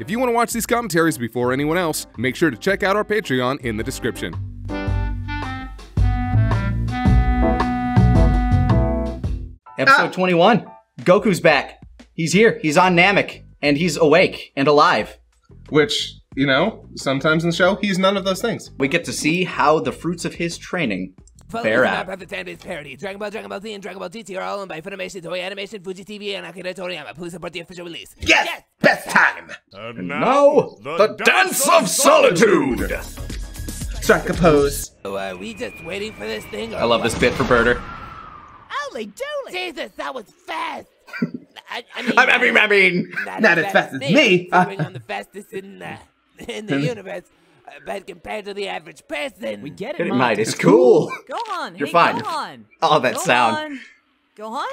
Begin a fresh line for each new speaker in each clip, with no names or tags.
If you want to watch these commentaries before anyone else, make sure to check out our Patreon in the description.
Episode 21. Goku's back. He's here. He's on Namek. And he's awake and alive.
Which, you know, sometimes in the show, he's none of those things.
We get to see how the fruits of his training
Follow
bear
the
out.
map the fan-based parody. Dragon Ball, Dragon Ball Z, and Dragon Ball GT are all owned by Funimation, Toei Animation, Fuji TV, and Akira Toriyama. Please support the official release.
Yes! yes! Best time!
And
now,
The Dance of Solitude! Strike a pose.
So, are we just waiting for this thing? Or
I love this bit for Burter.
Holy dooly! Jesus, that was fast! I, I mean,
I mean, I mean,
Not as fast as me.
Considering I'm the fastest in, uh, in the universe, uh, but compared to the average person... We get
it might. It's cool.
Go on.
You're
hey,
fine.
Gohan.
Oh, that sound.
Gohan?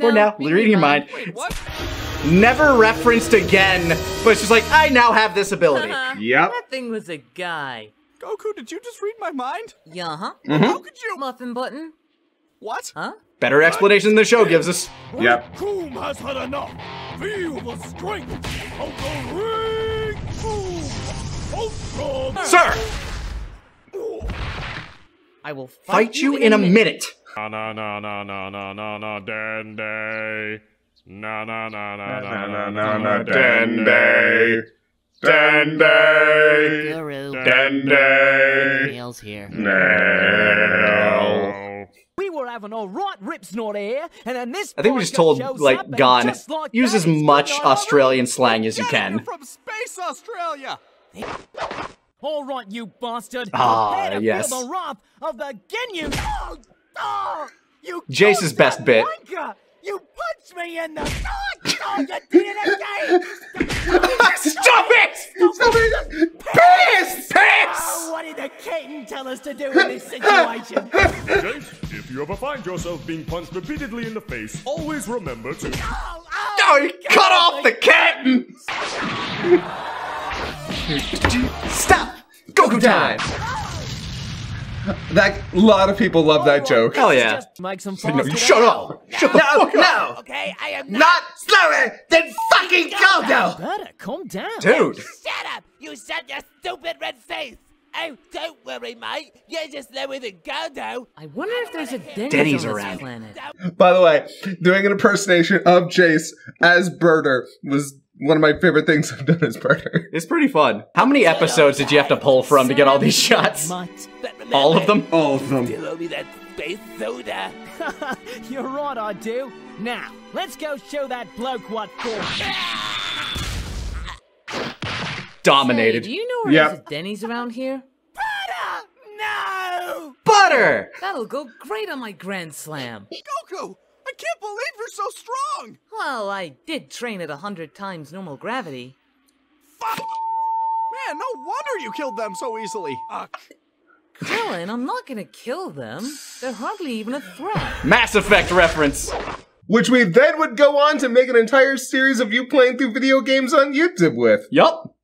For now, reading your mind. Never referenced again, but it's just like, I now have this ability. Uh-huh.
Yep.
That thing was a guy.
Goku, did you just read my mind?
Yeah, huh? Mm-hmm.
How could you?
Muffin button?
What?
Huh?
Better explanation than the show gives us.
Yep.
Coom has had enough. Feel the strength of the ring. Coom. Ultra.
Sir!
I will fight,
Fight you in a minute.
Na na na na na na na na Dende. Na na na na na na na na
Dende. Dende.
Guru,
Dende.
Nails here.
No.
We were having a right rip snort here, and then this
I think we just told, like, Gon, use as much Australian slang as you can.
From space Australia.
All right, you bastard.
Ah,
Prepare to
yes.
Feel the wrath of the Ginyu. Oh, oh, you
Jeice's best bit.
wanker! You punched me in the. Oh, oh, you did it again!
Stop it! Stop it! Piss! Piss!
Oh, what did the kitten tell us to do in this situation?
Jeice, if you ever find yourself being punched repeatedly in the face, always remember to.
Oh, oh,
Oh, you cut off the kitten! Stop! Goku time!
That a lot of people love that joke.
Hell yeah.
Just make some
No, you shut
out.
up! Shut the fuck up!
Okay, I am
Not slower than fucking Gogo!
Better calm down.
Dude.
Shut up! You shut your stupid red face! Oh, don't worry, mate. You're just lower than Guldo.
I wonder if there's a Denny's,
Denny's around.
planet.
By the way, doing an impersonation of Jeice as Burter was one of my favorite things I've done as Burter.
It's pretty fun. How many episodes did you have to pull from to get all these shots?
Mate.
But remember,
All of them?
All of them.
Still owe me that space soda.
You're right, I do. Now, let's go show that bloke what for.
Hey,
Dominated.
do you know where
Yep.
there's a Denny's around here? Butter!
No!
Butter!
That'll go great on my Grand Slam.
Goku, I can't believe you're so strong.
Well, I did train at a hundred times normal gravity. Fuck!
Man, no wonder you killed them so easily. Uh,
Krillin, I'm not gonna kill them. They're hardly even a threat.
Mass Effect reference.
Which we then would go on to make an entire series of you playing through video games on YouTube with.
Yup.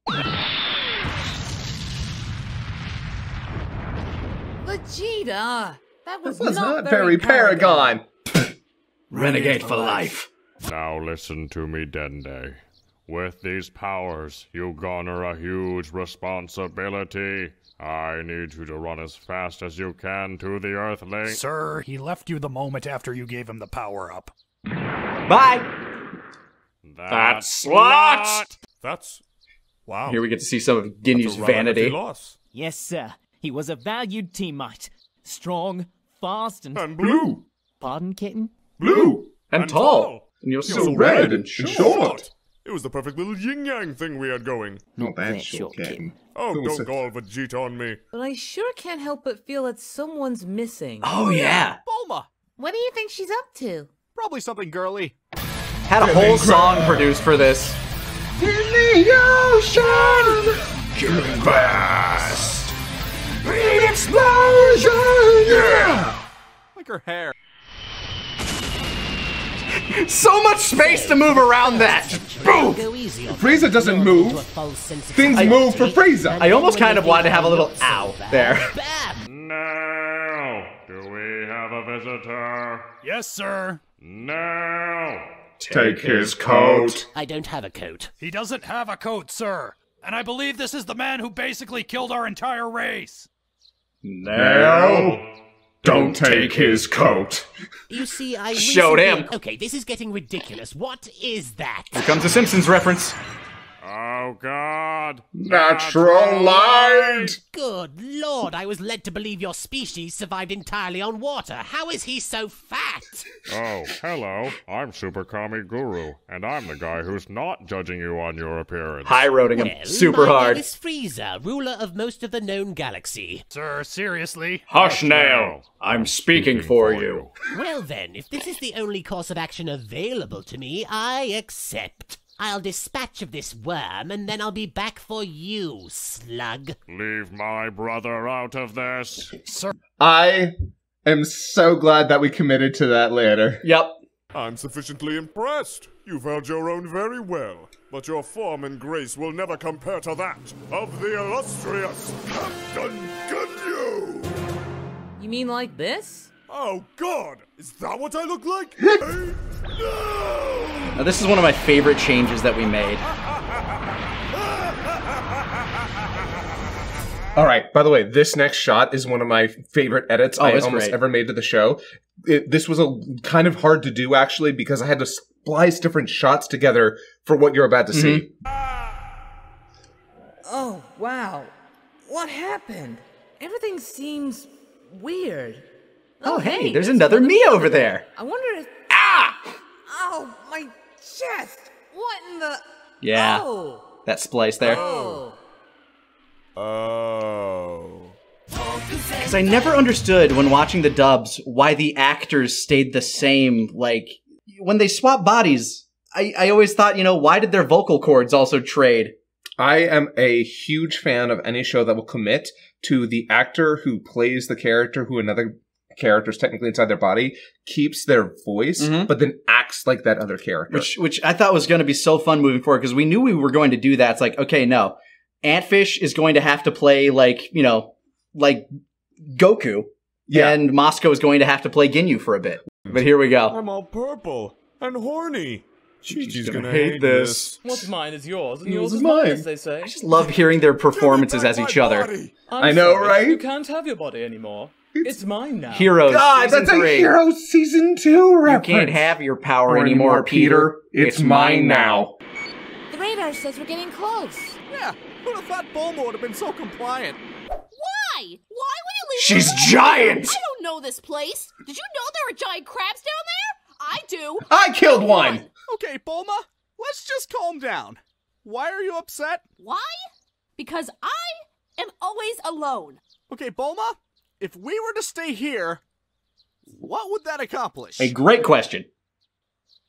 Vegeta! That was,
This was
not,
not very Paragon.
Renegade for life.
Now listen to me, Dende. With these powers, you garner a huge responsibility. I need you to run as fast as you can to the Earthling.
Sir, he left you the moment after you gave him the power up.
Bye.
That's
not-
That's. Wow.
Here we get to see some of
That's
Ginyu's
a rather hefty
vanity.
loss.
Yes, sir. He was a valued teammate. Strong, fast, and.
And blue.
Pardon, kitten?
Blue.
And,
And
tall.
tall.
And you're
So
so
red and short.
It was the perfect little yin yang thing we had going.
Not
that
that
short
short kitten.
Oh, don't
it?
go all Vegeta on me.
But I sure can't help but feel that someone's missing.
Oh, oh yeah.
Bulma.
What do you think she's up to?
Probably something girly.
Had a whole song produced for this.
In the ocean! Killing blast! Big explosion! Yeah!
Like her hair.
So much space to move around that. Boom.
Frieza doesn't move. Things move for Frieza.
I almost kind of wanted to have a little ow there.
Now, do we have a visitor?
Yes, sir.
Now,
take his coat.
I don't have a coat.
He doesn't have a coat, sir. And I believe this is the man who basically killed our entire race.
No. Don't take his coat.
You see, I
Showed him.
Okay, this is getting ridiculous. What is that?
Here comes a Simpsons reference.
Oh God!
Natural light.
Good lord, I was led to believe your species survived entirely on water. How is he so fat?
Oh, hello. I'm Super Kami Guru, and I'm the guy who's not judging you on your appearance.
High roading him
Well,
super
my
hard.
name is Frieza, ruler of most of the known galaxy.
Sir, seriously?
Hush now. I'm speaking for you.
Well then, if this is the only course of action available to me, I accept. I'll dispatch of this worm, and then I'll be back for you, slug.
Leave my brother out of this.
Sir,
I am so glad that we committed to that later.
Yep.
I'm sufficiently impressed. You've held your own very well, but your form and grace will never compare to that of the illustrious Captain Ginyu!
You mean like this?
Oh God! Is that what I look like? No!
Now, this is one of my favorite changes that we made.
All right. By the way, this next shot is one of my favorite edits
Oh,
I almost
great.
ever made to the show. It, this was a kind of hard to do actually because I had to splice different shots together for what you're about to see. Mm-hmm. Ah.
Oh, wow. What happened? Everything seems weird.
Oh, hey, there's another me over there.
I wonder if. Ah! Oh, my chest! What in the.
Yeah,
Oh!
that splice there.
Oh!
Oh.
Because I never understood when watching the dubs why the actors stayed the same. Like, when they swap bodies, I, I always thought, you know, why did their vocal cords also trade?
I am a huge fan of any show that will commit to the actor who plays the character who another character is technically inside their body keeps their voice,
Mhm.
but then acts like that other character.
Which, which I thought was going to be so fun moving forward because we knew we were going to do that. It's like, okay, no, Antfish is going to have to play like, you know, like Goku,
yeah,
and Moscow is going to have to play Ginyu for a bit. But here we go.
I'm all purple and horny. Chi-Chi's
gonna hate this.
What's mine is yours, and
Yours
yours
is
is mine,
mine.
as they say.
I just love hearing their performances as each other.
I'm
I know,
sorry,
right?
You can't have your body anymore. It's, mine now.
Heroes.
God, that's
three.
a Hero season two
You can't have your power
Or
anymore, Peter.
It's mine now.
The radar says we're getting close.
Yeah, who'd have thought Bulma would have been so compliant?
Why? Why would you leave
She's
me
giant!
I don't know this place. Did you know there were giant crabs down there? I do.
I killed one.
Okay, Bulma, let's just calm down. Why are you upset?
Why? Because I am always alone.
Okay, Bulma, if we were to stay here, what would that accomplish?
A great question.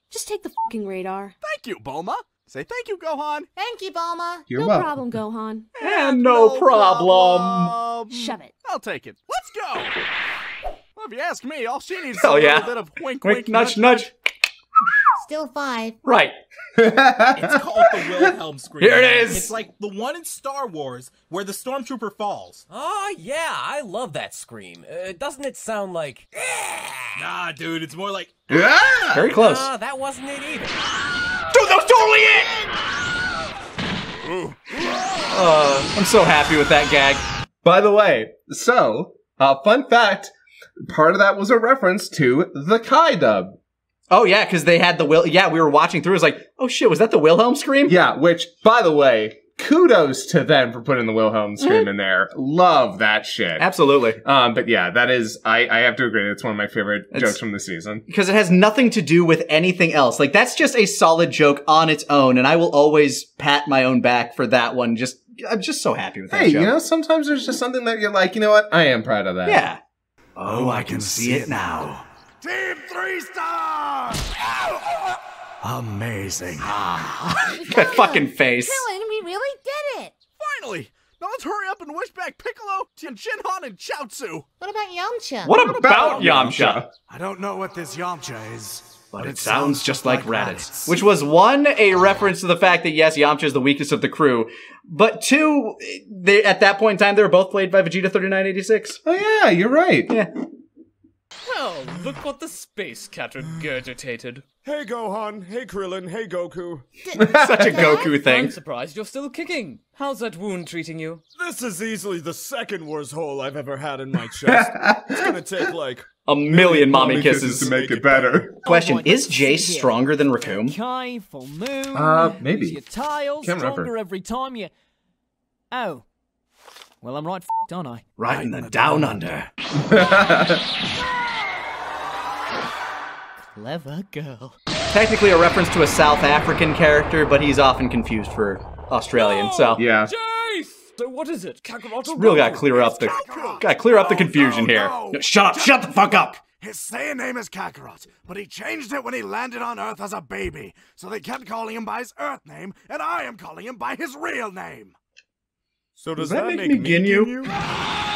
Just take the fucking radar.
Thank you, Bulma. Say thank you, Gohan.
Thank you, Bulma.
You're
no
welcome.
problem, Gohan.
And no problem.
problem.
Shove it.
I'll take it. Let's go. Well, if you ask me, all she needs
Hell
is a
yeah.
little bit of wink,
Wink,
wink,
nudge, nudge.
Still five.
Right.
It's called the Wilhelm scream.
Here it is.
It's like the one in Star Wars where the stormtrooper falls.
Oh, yeah, I love that scream. Uh, doesn't it sound like.
Nah, dude, it's more like.
Very close.
Ah, that wasn't it either.
Dude, that was totally it! Uh, I'm so happy with that gag.
By the way, so uh, fun fact: part of that was a reference to the Kai dub.
Oh yeah, because they had the will. Yeah, we were watching through. It was like, oh shit, was that the Wilhelm scream?
Yeah, which, by the way, kudos to them for putting the Wilhelm scream in there. Love that shit.
Absolutely.
Um, but yeah, that is I, I have to agree. It's one of my favorite
It's-
jokes from the season.
Because it has nothing to do with anything else. Like that's just a solid joke on its own, and I will always pat my own back for that one. Just I'm just so happy with that
Hey,
joke.
you know, sometimes there's just something that you're like, you know what? I am proud of that.
yeah.
Oh, I can see it now.
Team three stars.
Amazing. Ah.
that fucking face.
Krillin, we really did it.
Finally. Now let's hurry up and wish back Piccolo, Shinhan, and Chaozu.
What about Yamcha?
What about Yamcha?
I don't know what this Yamcha is,
But it sounds just like Raditz. Which was one, a reference to the fact that yes, Yamcha is the weakest of the crew, but two, they at that point in time they were both played by Vegeta 3986.
Oh yeah, you're right.
Yeah.
Well, look what the space cat regurgitated.
Hey Gohan, hey Krillin, hey Goku.
Such a Goku thing.
I'm surprised you're still kicking. How's that wound treating you?
This is easily the second worst hole I've ever had in my chest. it's gonna take like
A million mommy
Mommy
kisses.
to make it better.
Question: Is Jeice stronger than Raccoon?
Okay, full moon.
Uh, maybe.
Your tail
Can't
stronger
remember.
every time you. Oh. Well, I'm right, f***ed, aren't I?
Right in the down under.
Clever girl.
Technically a reference to a South African character, but he's often confused for Australian. So
Yeah.
Jeice! So what is it? Kakarot or
really got to clear up the got to clear up the confusion here. No, shut up! Shut the fuck up!
His Saiyan name is Kakarot, but he changed it when he landed on Earth as a baby. So they kept calling him by his Earth name, and I am calling him by his real name.
So does,
that make me Ginyu?
Yes.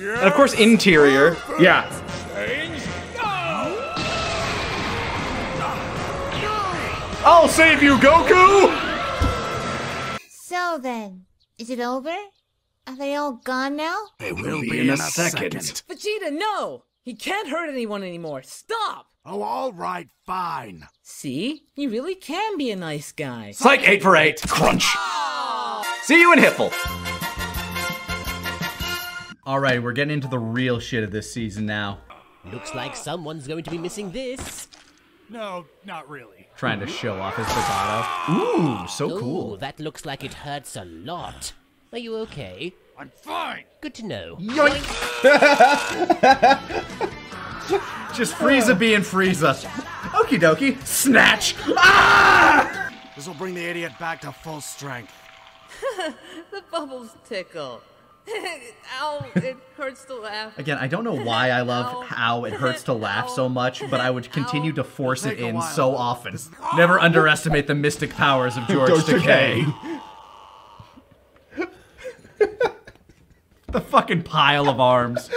And of course, interior.
Yeah.
I'll save you, Goku.
So then, is it over? Are they all gone now?
They
will be in a second.
Vegeta, no! He can't hurt anyone anymore. Stop!
Oh, all right, fine.
See? You really can be a nice guy.
Psych eight for eight. Crunch. Ah! See you in HFIL. All right, we're getting into the real shit of this season now.
Looks like someone's going to be missing this.
No, not really.
Trying to show off his bravado. Ooh, so
Ooh,
cool.
that looks like it hurts a lot. Are you okay?
I'm fine.
Good to know. Yoink.
Just Frieza being Frieza. Okie dokie. Snatch. Ah!
This will bring the idiot back to full strength.
the bubbles tickle. Ow, it hurts to laugh.
Again, I don't know why I love how it hurts to laugh so much, but I would continue to force it in so often. Never underestimate the mystic powers of George,
George
Takei.
Takei.
the fucking pile of arms.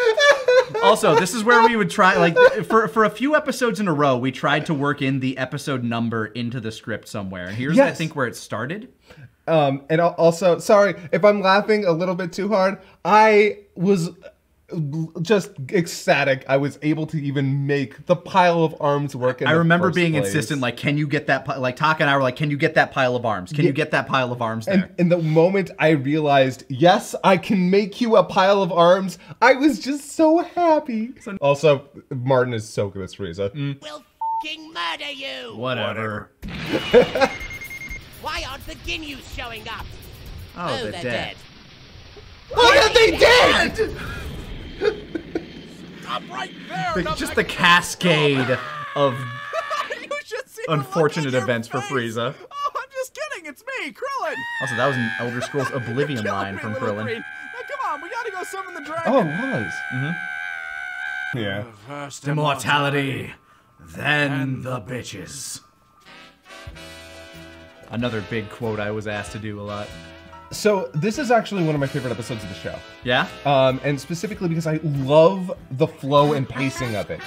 also, this is where we would try like for for a few episodes in a row, we tried to work in the episode number into the script somewhere. And here's I think where it started.
Um, and also, sorry if I'm laughing a little bit too hard. I was just ecstatic. I was able to even make the pile of arms work. In
I
the
remember
first
being
place.
insistent, like, can you get that? Like, Taka and I were like, can you get that pile of arms? Can you get that pile of arms there?
And in the moment I realized, yes, I can make you a pile of arms, I was just so happy. Also, Martin is so good as Frieza.
We'll fing murder you!
Whatever.
Why aren't the Ginyus showing up?
Oh, they're
they're
dead.
dead.
Why are they dead?
Stop right there!
The- just
back-
the cascade of
you should see
unfortunate
on your
events for. Frieza.
Oh, I'm just kidding. It's me, Krillin.
Also, that was an Elder Scrolls Oblivion line from Krillin.
Green. Now, come on, we gotta go summon the dragon.
Oh, it was. Mm-hmm. Yeah.
First
Immortality, then the bitches. Another big quote I was asked to do a lot.
So this is actually one of my favorite episodes of the show.
Yeah?
Um, and specifically because I love the flow and pacing of it.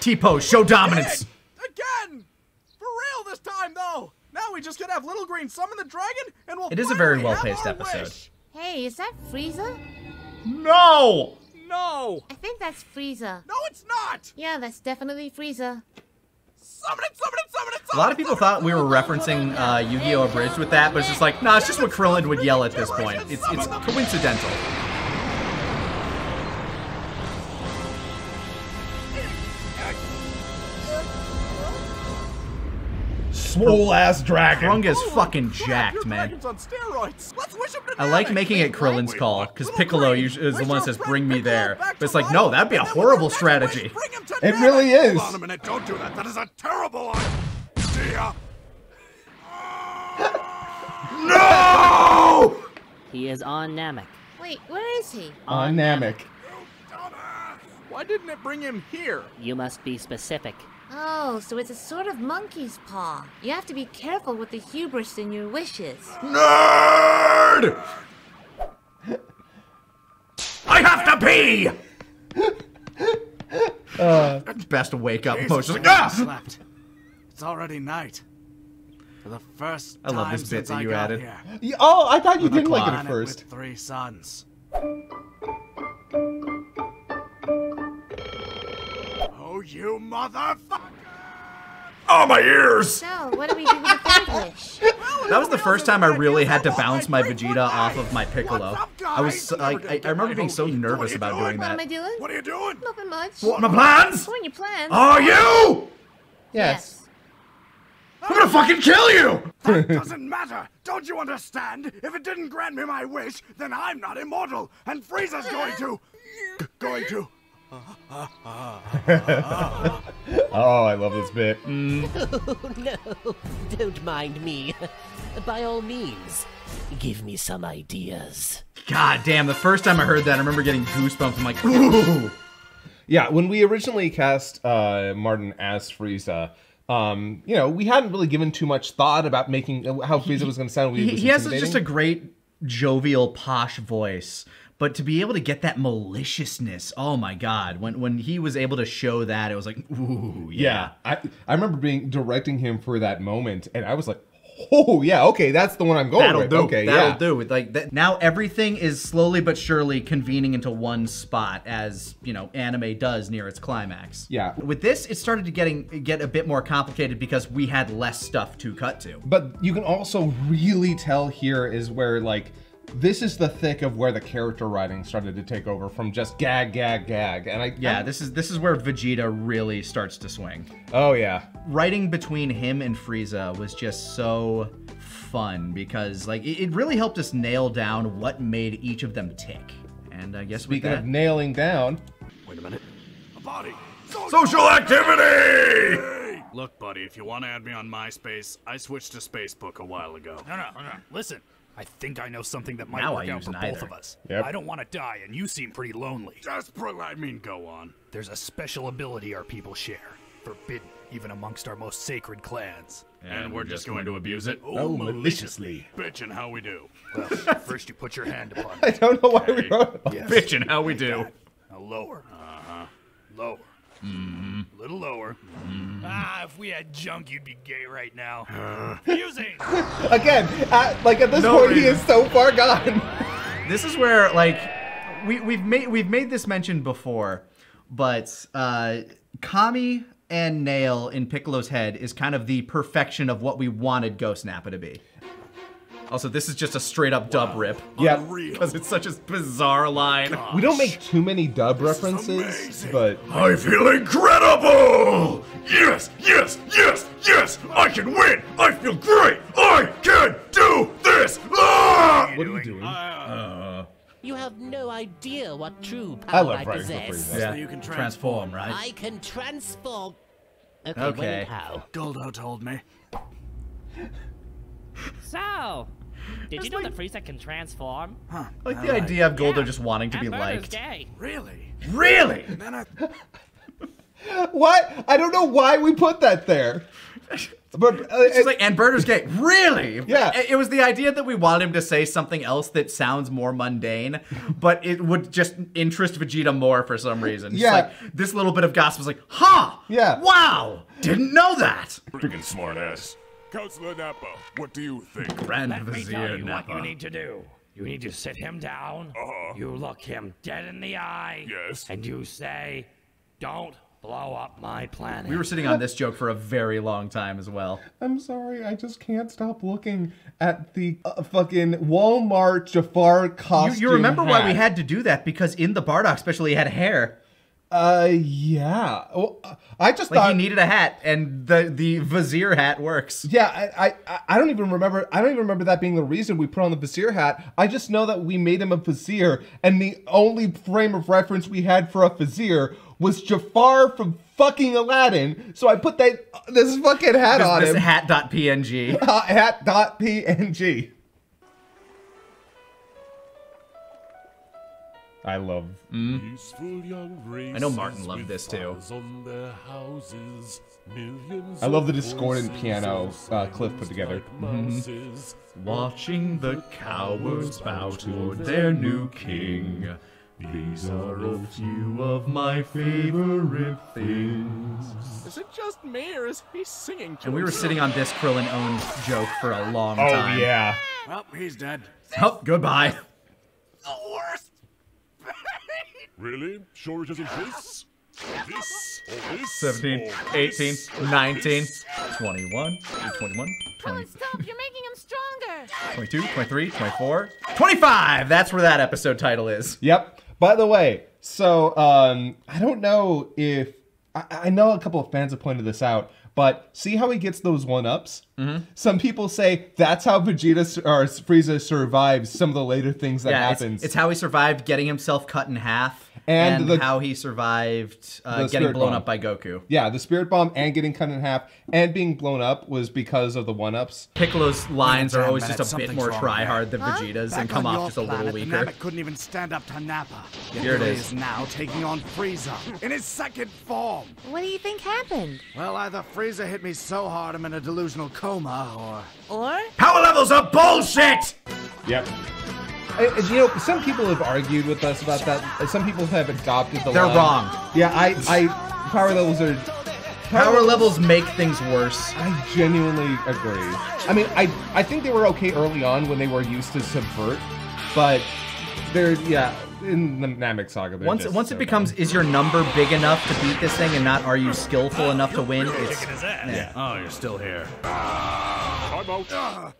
T-pose, show dominance.
Again! For real this time, though. Now we just gotta have Little Green summon the dragon, and we'll.
It is a very well-paced episode.
wish.
Hey, is that Frieza?
No!
No!
I think that's Frieza.
No, it's not!
Yeah, that's definitely Frieza.
Summon it, summon it, summon it,
A lot of people thought we were referencing uh, Yu-Gi-Oh! Abridged with that, but it's just like, nah, it's just what Krillin would yell at this point. It's it's coincidental.
Swole ass dragon.
Porunga's oh, fucking jacked, man.
On steroids. Let's wish him
I like making it Krillin's call, because Piccolo usually is the one that says, bring me there. But it's like, no, that'd be a horrible strategy.
It really is.
Hold on a minute, don't do that. That is a terrible idea.
No!
He is on Namek.
Wait, where is he?
On Namek.
Why didn't it bring him here?
You must be specific.
Oh, so it's a sort of monkey's paw. You have to be careful with the hubris in your wishes.
Nerd! I have to pee!
Uh,
Best to wake up
Jesus,
motion. Like,
I
ah!
slept. It's already night. For the first
I love
time
this bit
since
that
I
you
got
added.
Here.
Yeah, oh, I thought you
On a
didn't like it at first.
With three suns. Oh, you motherfucker!
Oh, my ears!
So, what do we do with the third?
That was the first time I really had to bounce my Vegeta off of my Piccolo. I was so, like, I, I remember being so nervous about doing that.
What am I
that.
doing?
What are you doing?
Nothing much.
What are my plans?
What are your plans?
Are you?
Yes.
I'm gonna fucking kill you!
That doesn't matter! Don't you understand? If it didn't grant me my wish, then I'm not immortal, and Frieza's going to. going to.
Oh, I love this bit.
Oh, no, don't mind me. By all means, give me some ideas.
God damn, the first time I heard that, I remember getting goosebumps. I'm like, ooh.
Yeah, when we originally cast uh, Martin as Frieza, um, you know, we hadn't really given too much thought about making how Frieza was going to sound.
He, he has just a great jovial, posh voice. But to be able to get that maliciousness, oh my god! When when he was able to show that, it was like, ooh,
yeah. I I remember being directing him for that moment, and I was like, oh yeah, okay, that's the one I'm going
That'll
with.
do.
Okay,
That'll
yeah.
do. Like that, now, everything is slowly but surely convening into one spot, as you know, anime does near its climax.
Yeah.
With this, it started to getting get a bit more complicated because we had less stuff to cut to.
But you can also really tell here is where like this is the thick of where the character writing started to take over from just gag, gag, gag, and I
Yeah,
I'm-
this is this is where Vegeta really starts to swing.
Oh yeah.
Writing between him and Frieza was just so fun because like it, it really helped us nail down what made each of them tick. And I guess
Speaking
with
of
that,
nailing down,
Wait a minute. A body!
Social activity!
Look, buddy, if you want to add me on MySpace, I switched to Facebook a while ago.
No, no, no. Listen, I think I know something that might
Now
work out
use
for both of us.
Yep.
I don't want to die, and you seem pretty lonely.
Desperately, I mean, go on.
There's a special ability our people share, forbidden even amongst our most sacred clans.
And we're just going to abuse it?
Oh, maliciously.
Bitchin' how we do.
Well, first you put your hand upon it.
I don't know why we wrote about
Yes.
Bitchin' how we do.
that. Now lower. Uh-huh. Lower.
Mm-hmm.
A little lower. Ah, if we had junk, you'd be gay right now. Confusing.
again, at, like at this
No
point, he is so far gone.
this is where like we we've made we've made this mention before, but uh Kami and Nail in Piccolo's head is kind of the perfection of what we wanted Ghost Nappa to be. Also, this is just a straight up dub rip.
Yeah.
Because it's such a bizarre line.
We don't make too many dub references, but
I feel incredible! Yes, yes, yes, yes! I can win! I feel great! I can do this! Ah!
what are you doing?
Uh,
You have no idea what true
I
power
love
I, possess.
Frieza.
Yeah.
you can
transform, right?
I can transform. Okay,
Okay.
when how?
Guldo told me.
So, did you know that Frieza can transform?
Huh.
I like the
Alright.
idea of Guldo just wanting to
and
be
Burter's
liked.
gay.
Really?
Really?
Man, I,
what? I don't know why we put that there. But uh,
It's just like, and Burter's gay. Really?
Yeah.
It, it was the idea that we wanted him to say something else that sounds more mundane, but it would just interest Vegeta more for some reason. Just
Yeah.
like, this little bit of gossip was like, huh?
Yeah.
Wow. Didn't know that.
Freaking smartass.
Counselor Nappa, what do you think?
Grand
Let me tell
Vizier
you what you need to do. You need to sit him down.
Uh-huh.
You look him dead in the eye.
Yes.
And you say, "Don't blow up my planet."
We were sitting on this joke for a very long time as well.
I'm sorry, I just can't stop looking at the uh, fucking Walmart Jafar
You,
costume.
you remember why we had to do that because in the Bardock special he had hair.
Uh, yeah. Well, I just
Like
thought.
he needed a hat, and the the Vizier hat works.
yeah, I, I I don't even remember. I don't even remember that being the reason we put on the vizier hat. I just know that we made him a vizier, and the only frame of reference we had for a vizier was Jafar from fucking Aladdin. So I put that this fucking hat
This,
on
this
him.
hat.png.
Uh, hat I love.
Peaceful
Mm. I know Martin loved this too.
Houses,
I love the discordant piano uh, Cliff put together.
Mm-hmm. Watching the cowards bow toward their new king. These are a few of my favorite things.
Is it just me, or is he singing to
And we were sitting on this Krillin owned joke for a long
Oh
time.
yeah.
Well, he's dead.
Oh, goodbye.
The worst.
Really? Sure it isn't this? Or this? Or this?
17,
or
18,
this,
19,
this?
21, 21, 20,
Stop, you're making him stronger.
22, 23, 24, 25. That's where that episode title is.
Yep. By the way, so um, I don't know if I, I know a couple of fans have pointed this out, but see how he gets those one ups.
Mm-hmm.
Some people say that's how Vegeta or Frieza survives some of the later things that
yeah,
happens.
It's, it's how he survived getting himself cut in half
And
and,
the-
how he survived uh, getting blown
bomb.
up by Goku.
Yeah, the spirit bomb and getting cut in half and being blown up was because of the one ups.
Piccolo's lines are always
minute,
just a bit more
wrong
try hard than
Huh?
Vegeta's
Back
and come off just a little
planet,
weaker.
Namek couldn't even stand up to Nappa. Yet
Here it
he
is.
is now taking on Frieza in his second form.
What do you think happened?
Well, either Frieza hit me so hard I'm in a delusional coma, or
Or?
Power levels are bullshit!
Yep. And- and, you know, some people have argued with us about that. Uh, some people have adopted the
They're
line.
wrong.
Yeah, I, I, power levels are.
Power levels make things worse.
I genuinely agree. I mean, I, I think they were okay early on when they were used to subvert, but they're yeah in the Namek saga.
Once
just
once
so
it becomes, is your number big enough to beat this thing, and not are you skillful enough to win? It's
Yeah. Oh, you're still here.
I'm out.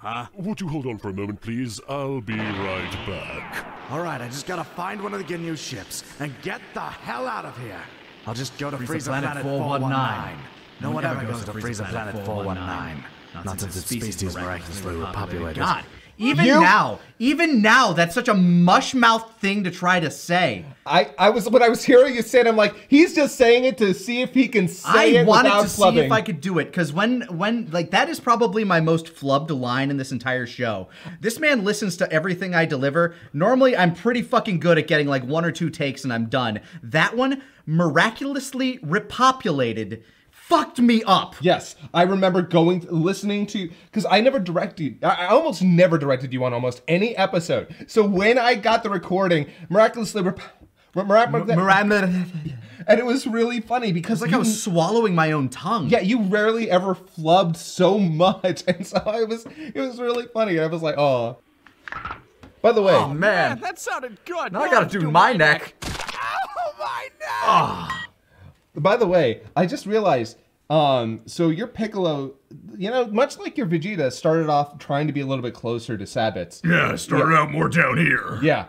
Huh?
Would you hold on for a moment, please? I'll be right back.
All right, I just gotta find one of the Ginyu ships and get the hell out of here. I'll just go to Frieza, Planet, 419. No one ever goes to Frieza Planet 419. Not since its species miraculously repopulated.
God, even
You-
now, even now, that's such a mush mouth thing to try to say.
I, I was when I was hearing you say it, I'm like, he's just saying it to see if he can say
I
it
wanted
without
to see if I could do it because when when like that is probably my most flubbed line in this entire show. This man listens to everything I deliver. Normally, I'm pretty fucking good at getting like one or two takes and I'm done. That one miraculously repopulated, fucked me up.
Yes, I remember going, listening to, because I never directed, I, I almost never directed you on almost any episode. So when I got the recording, miraculously, rep- and it was really funny because
like
you,
I was swallowing my own tongue.
yeah, you rarely ever flubbed so much, and so I was, it was really funny. I was like, oh. By the way,
Oh man,
that sounded good.
now I gotta do my neck.
Oh my
Ah.
By the way, I just realized. Um, so your Piccolo, you know, much like your Vegeta, started off trying to be a little bit closer to Raditz.
Yeah, started out more down here.
Yeah,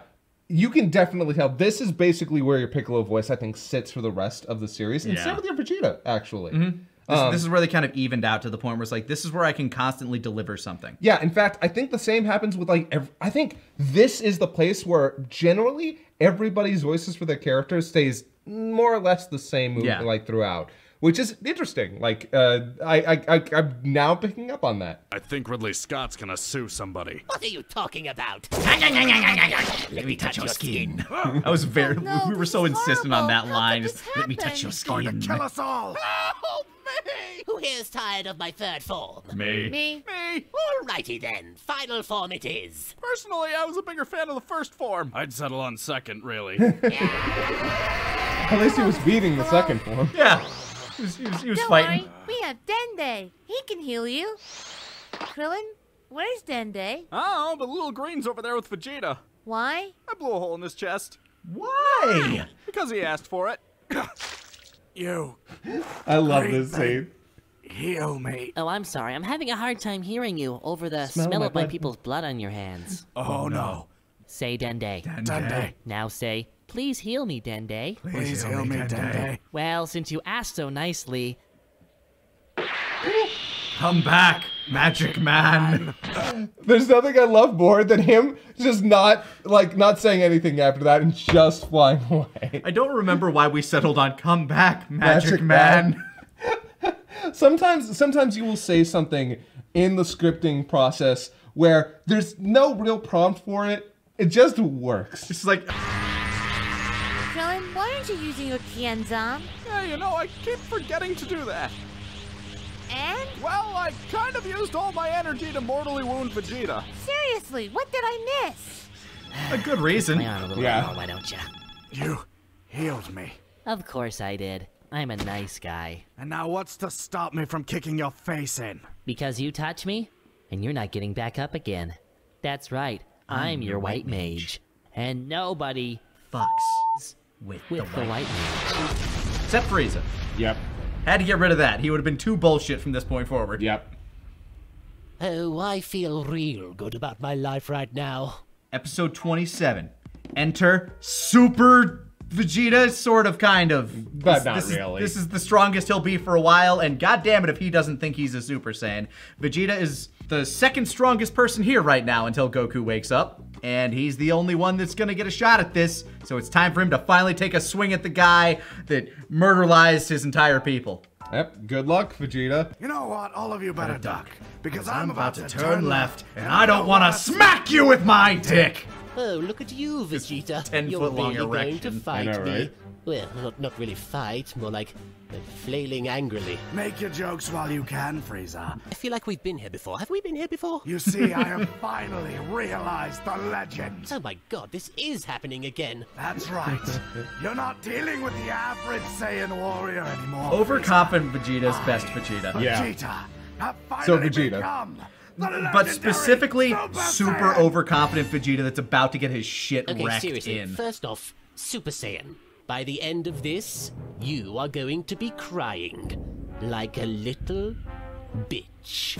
you can definitely tell. This is basically where your Piccolo voice, I think, sits for the rest of the series, and
Yeah.
same with your Vegeta, actually.
This,
Um,
this is where they kind of evened out to the point where it's like this is where I can constantly deliver something.
Yeah, in fact, I think the same happens with like. Ev- I think this is the place where generally everybody's voices for their characters stays more or less the same, move,
Yeah.
like throughout, which is interesting. Like, uh, I, I, I, I'm now picking up on that.
I think Ridley Scott's gonna sue somebody.
What are you talking about? Let me touch your skin.
I was very.
no,
we were so insistent on that
How
line. Just
this
let me touch your
happen?
Going to kill us all.
Help me! Who here's tired of my third form?
Me.
Me?
Me?
Alrighty then, final form it is.
Personally, I was a bigger fan of the first form. I'd settle on second, really.
At least he was beating the second form.
Yeah, he was, he was, he was
Don't
fighting.
worry, we have Dende. He can heal you. Krillin, where's Dende?
oh, the little green's over there with Vegeta.
Why?
I blew a hole in his chest.
Why?
Because he asked for it.
You
I love
Great
this scene.
heal me.
Oh, I'm sorry. I'm having a hard time hearing you over the
Smell
smell, of my
blood.
people's blood on your hands.
Oh no.
Say Dende.
Dende.
Now say, please heal me, Dende.
Please heal me, Dende.
Well, since you asked so nicely,
Come back, Magic Man.
There's nothing I love more than him just not like not saying anything after that and just flying away.
I don't remember why we settled on "Come back, Magic,
Magic
Man."
Man. sometimes sometimes you will say something in the scripting process where there's no real prompt for it. It just works.
It's like
Krillin, why aren't you using your Kienzan? Um?
Yeah, you know, I keep forgetting to do that.
And?
Well, I kind of used all my energy to mortally wound Vegeta.
Seriously, what did I miss?
a good reason.
a
Yeah.
more, why don't you?
You healed me.
Of course I did. I'm a nice guy.
And now what's to stop me from kicking your face in?
Because you touch me, and you're not getting back up again. That's right, I'm, your, white mage. And nobody
fucks with,
with the, white mage.
Except Frieza.
Yep.
Had to get rid of that. He would have been too bullshit from this point forward.
Yep.
Oh, I feel real good about my life right now.
Episode 27. Enter Super Vegeta, sort of, kind of.
But
This-
not
this is- this is the strongest he'll be for a while, and god damn it if he doesn't think he's a Super Saiyan. Vegeta is the second strongest person here right now until Goku wakes up, and he's the only one that's gonna get a shot at this, so it's time for him to finally take a swing at the guy that murderized his entire people.
Yep. Good luck, Vegeta.
You know what? All of you better duck. Because I'm,
about to turn left, and I don't wanna smack you with my dick!
Oh, look at you, Vegeta.
10
You're
foot long
really going to fight
I know,
me.
right?
Well, not, not really fight, more like uh, flailing angrily.
Make your jokes while you can, Frieza.
I feel like we've been here before. Have we been here before?
You see, I have finally realized the legend.
Oh my god, this is happening again.
That's right. You're not dealing with the average Saiyan warrior anymore.
Overconfident Vegeta's best Vegeta.
Yeah.
Vegeta. have
So Vegeta.
become the
But specifically,
Super
super overconfident Vegeta that's about to get his shit
Okay,
wrecked
seriously,
in.
first off, Super Saiyan. By the end of this, you are going to be crying like a little bitch.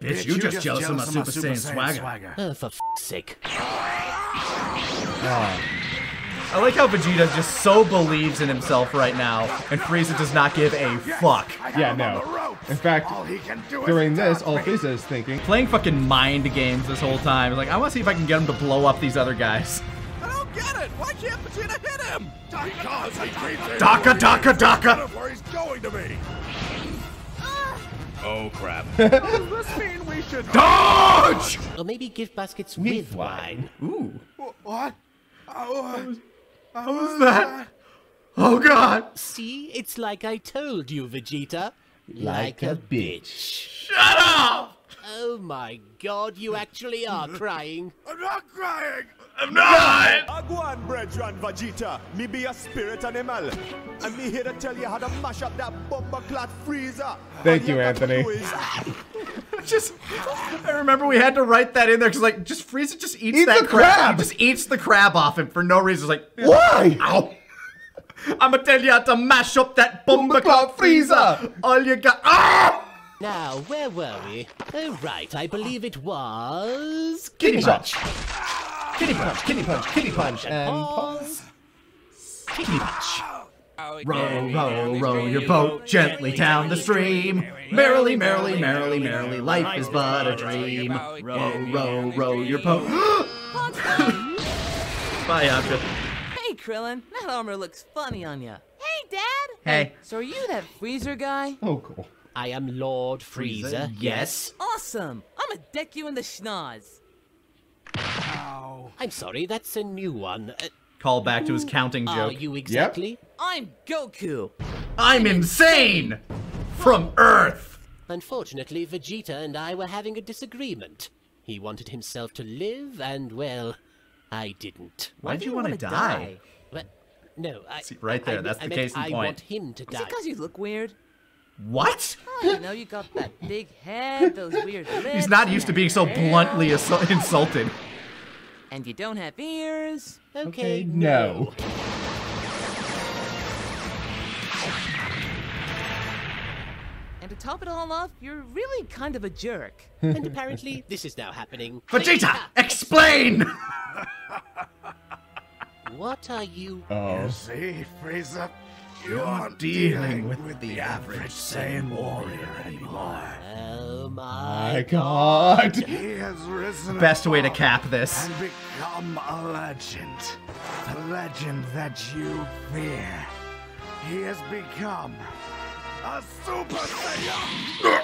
Bitch, you just jealous of my Super Saiyan swagger.
Oh, for f***'s sake.
I like how Vegeta just so believes in himself right now, and Frieza does not give a fuck.
Yeah, no. In fact, during this, all Frieza is thinking,
Playing fucking mind games this whole time. Like, I want to see if I can get him to blow up these other guys.
I don't get it. Why can't Vegeta hit him? Because he keeps
Daka, Daka, Daka!
Where he's going to be. Ah!
Oh crap.
Does oh, this mean we should
Dodge?
Or maybe gift baskets with, wine.
Ooh.
What? Oh, uh,
What was that? Oh god!
See, it's like I told you, Vegeta. Like, a bitch.
Shut up!
Oh my god, you actually are crying.
I'm not crying.
I'm not!
Agwan, brethren, Vegeta. Me be a spirit animal. And me here to tell you how to mash up that bomber clot Frieza.
Thank
All
you, Anthony.
Do is-
Just, I remember we had to write that in there because, like, just Frieza just eats
Eat
that
the
crab.
crab!
He just eats the crab off him for no reason. It's like,
why?
Ow. I'ma tell you how to mash up that bomber clock Frieza. All you got. Ah!
Now, where were we? Oh, right, I believe it was.
Kitty
punch.
Kitty punch, kitty punch, kitty punch, and
Pause.
Kitty punch. Row, row, row your boat gently down the stream. Merrily, merrily, merrily, merrily, life is but a dream. Row, row, row your boat. Bye, Yamcha.
Hey, Krillin, that armor looks funny on ya.
Hey, Dad!
Hey.
So are you that Frieza guy?
Oh, cool.
I am Lord Frieza. yes.
Awesome! I'ma deck you in the schnoz.
I'm sorry, that's a new one. Uh,
Call back to his counting joke.
are you exactly?
I'm Goku.
I'm insane! From Earth!
Unfortunately, Vegeta and I were having a disagreement. He wanted himself to live, and well, I didn't.
Why'd you want to die?
Well, no, I.
See, right there,
I-
that's
I
the
meant
case in
I
point.
want him to
Is
die.
it because you look weird?
What?
Oh, you know, you got that big head, those weird lips.
He's not used to being so bluntly insulted.
And you don't have ears.
Okay,
No.
And to top it all off, you're really kind of a jerk.
and apparently, this is now happening.
Vegeta, explain!
What are you?
Oh.
You See, Frieza, you
You're
aren't
dealing with the average Saiyan warrior anymore.
Oh
My
my.
God.
He has risen
Best way to cap this.
and become a legend. The legend that you fear. He has become a Super Saiyan.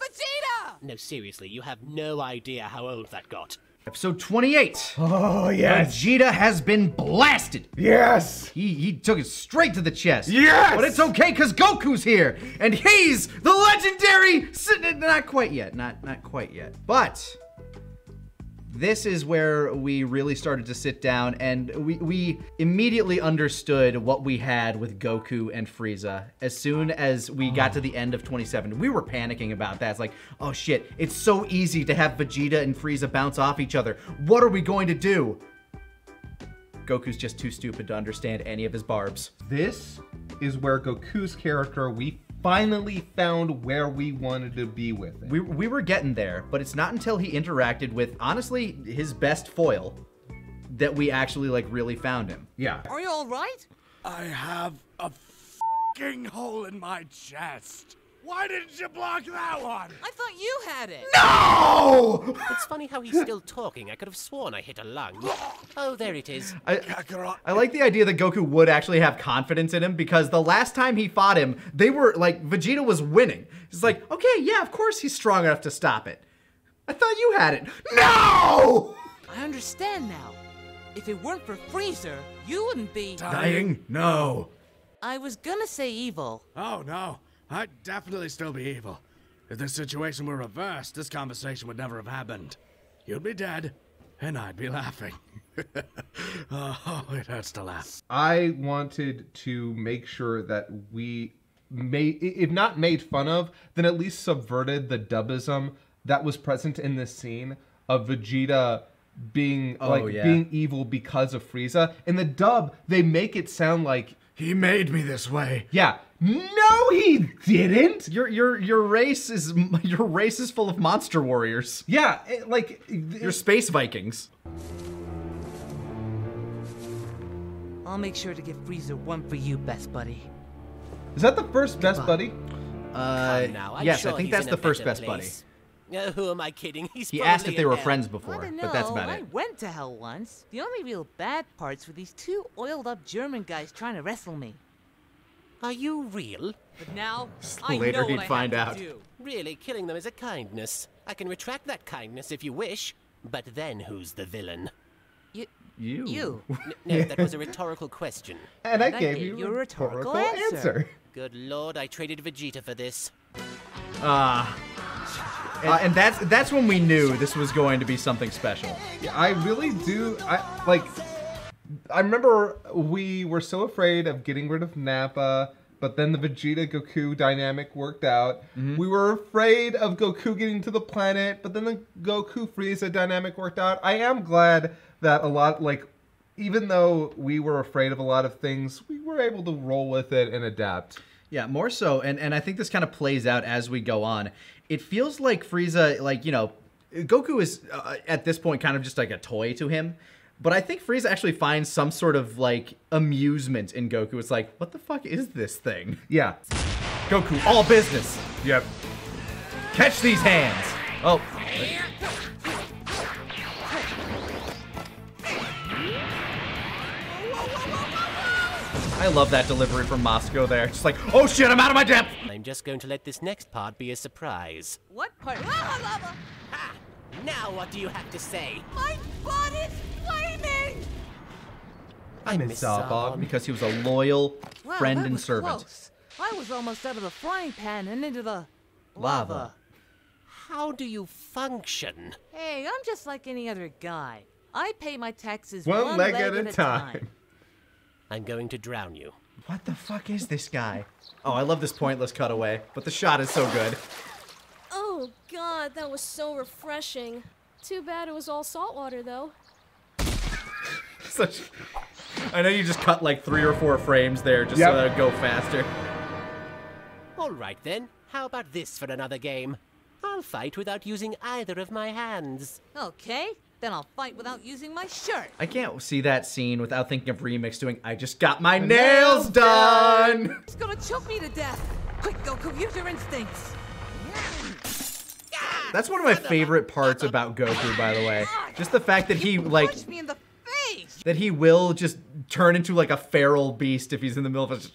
Vegeta!
No, seriously, you have no idea how old that got.
Episode 28.
Oh, yes.
Vegeta has been blasted.
Yes.
He, he took it straight to the chest.
Yes!
But it's okay because Goku's here, and he's the legendary. Not quite yet. Not not quite yet. But This is where we really started to sit down and we, we immediately understood what we had with Goku and Frieza. As soon as we got to the end of 27, we were panicking about that. It's like, oh shit, it's so easy to have Vegeta and Frieza bounce off each other. What are we going to do? Goku's just too stupid to understand any of his barbs.
This is where Goku's character, we finally found where we wanted to be with it.
We, we were getting there, but it's not until he interacted with, honestly, his best foil that we actually, like, really found him.
Yeah.
Are you all right?
I have a fing hole in my chest. Why didn't you block that one?
I thought you had it.
No!
It's funny how he's still talking. I could have sworn I hit a lung. Oh, there it is.
I, I like the idea that Goku would actually have confidence in him because the last time he fought him, they were like Vegeta was winning. He's like, okay, yeah, of course he's strong enough to stop it. I thought you had it. No!
I understand now. If it weren't for Freezer, you wouldn't be
Dying? No.
I was gonna say evil.
Oh, no. I'd definitely still be evil. If this situation were reversed, this conversation would never have happened. You'd be dead, and I'd be laughing. oh, it hurts to laugh.
I wanted to make sure that we made, if not made fun of, then at least subverted the dubism that was present in this scene of Vegeta being
Oh,
like
yeah.
being evil because of Frieza. In the dub, they make it sound like
he made me this way.
Yeah. No, he didn't.
Your your your race is your race is full of monster warriors.
Yeah, it- like
You're space Vikings.
I'll make sure to give Freezer one for you, best buddy.
Is that the first best buddy?
Uh,
now,
yes,
sure
I think that's the first
better
best buddy.
Uh, who am I kidding? He's
He asked if they were
hell.
friends before,
I
but that's about
I
it.
I went to hell once. The only real bad parts were these two oiled up German guys trying to wrestle me.
Are you real?
But now, I
Later
know
he'd
what I
find
have
out.
to do.
Really, killing them is a kindness. I can retract that kindness if you wish. But then who's the villain?
You.
You.
You.
N- no, that was a rhetorical question.
And I
And I
gave
gave
you
you
a
a rhetorical
rhetorical
answer.
answer.
Good lord, I traded Vegeta for this.
Uh, uh, and that's that's when we knew this was going to be something special.
Yeah, I really do. I like. I remember we were so afraid of getting rid of Nappa, but then the Vegeta Goku dynamic worked out. We were afraid of Goku getting to the planet, but then the Goku Frieza dynamic worked out. I am glad that a lot, like, even though we were afraid of a lot of things, we were able to roll with it and adapt.
Yeah, more so, and and I think this kind of plays out as we go on. It feels like Frieza, like you know, Goku is uh, at this point kind of just like a toy to him. But I think Frieza actually finds some sort of like amusement in Goku. It's like, what the fuck is this thing?
Yeah.
Goku, all business.
Yep.
Catch these hands. Oh. I love that delivery from Masako there. Just like, oh shit, I'm out of my depth.
I'm just going to let this next part be a surprise.
What part? Lava, lava!
Ha! Now what do you have to say?
My butt is flaming!
I miss Zarbon because he was a loyal
Wow,
friend
that
and
was
servant.
Close. I was almost out of the frying pan and into the
Lava.
How do you function?
Hey, I'm just like any other guy. I pay my taxes
One,
one,
leg, at a time.
time.
I'm going to drown you.
What the fuck is this guy? Oh, I love this pointless cutaway, but the shot is so good.
Oh god, that was so refreshing. Too bad it was all saltwater though.
Such. I know you just cut like three or four frames there just
Yep.
so that it'd go faster.
All right then. How about this for another game? I'll fight without using either of my hands.
Okay, then I'll fight without using my shirt.
I can't see that scene without thinking of Remix doing, I just got my nails done!
It's gonna choke me to death. Quick, Goku, use your instincts.
That's one of my favorite parts uh-uh. about Goku, by the way. Just the fact that he, like,
me in the face.
that he will just turn into like a feral beast if he's in the middle of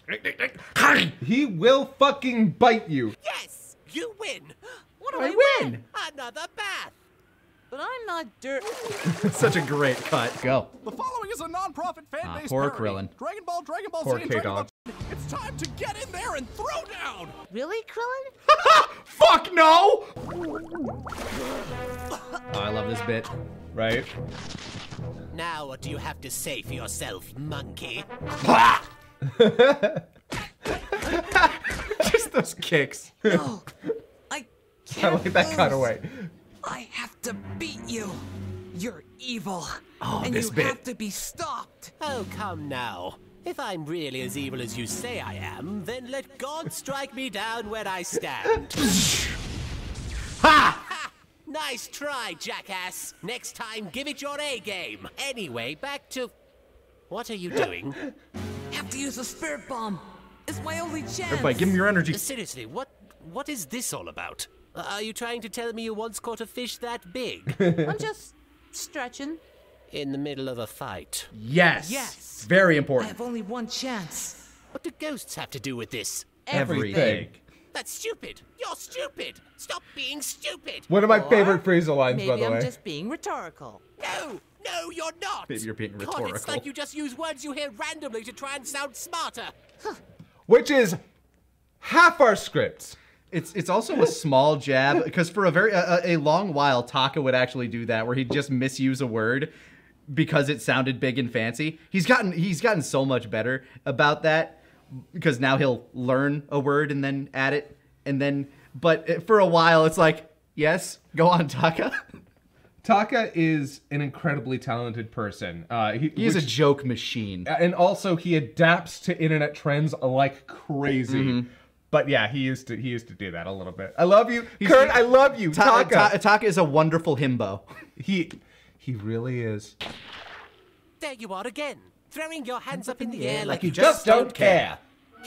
a.
He will fucking bite you.
Yes! You win!
What do
I
I,
win!
Another bath!
But I'm not dirt.
Such a great cut. Go.
The following is a non-profit fan-based
Ah, poor
parody.
Krillin.
Dragon Ball, Dragon Ball
Poor
Z, and Dragon
K-Dog.
Ball...
It's time to get in there and throw down!
Really, Krillin?
Fuck no! Oh, I love this bit.
Right?
Now, what do you have to say for yourself, monkey?
Just those kicks.
No, I can't
I like that kind of way.
I have to beat you. You're evil.
Oh,
and
this
you
bit.
have to be stopped.
Oh, come now. If I'm really as evil as you say I am, then let God strike me down where I stand. ha! Nice try, jackass. Next time, give it your A game. Anyway, back to. What are you doing?
Have to use a spirit bomb. It's my only chance.
Everybody, give him your energy.
Seriously, what what is this all about? Are you trying to tell me you once caught a fish that big?
I'm just stretching.
In the middle of a fight.
Yes.
Yes.
Very important.
I have only one chance.
What do ghosts have to do with this?
Everything.
That's stupid. You're stupid. Stop being stupid.
One of my
Or
favorite Frieza lines,
Maybe
by the
I'm
way.
just being rhetorical.
No, no, you're not.
Maybe you're being rhetorical.
God, it's like you just use words you hear randomly to try and sound smarter.
Which is half our scripts.
It's it's also a small jab because for a very a, a long while Taka would actually do that where he'd just misuse a word because it sounded big and fancy. He's gotten he's gotten so much better about that because now he'll learn a word and then add it and then but for a while it's like yes go on Taka.
Taka is an incredibly talented person. Uh, he,
He is a joke machine.
and also he adapts to internet trends like crazy.
Mhm.
But yeah, he used to he used to do that a little bit. I love you,
He's-
Kurt. I love you,
Ta-
Taka.
Ta- Taka is a wonderful himbo.
He he really is.
There you are again, throwing your hands up in the air
like
like
you
you
just don't care.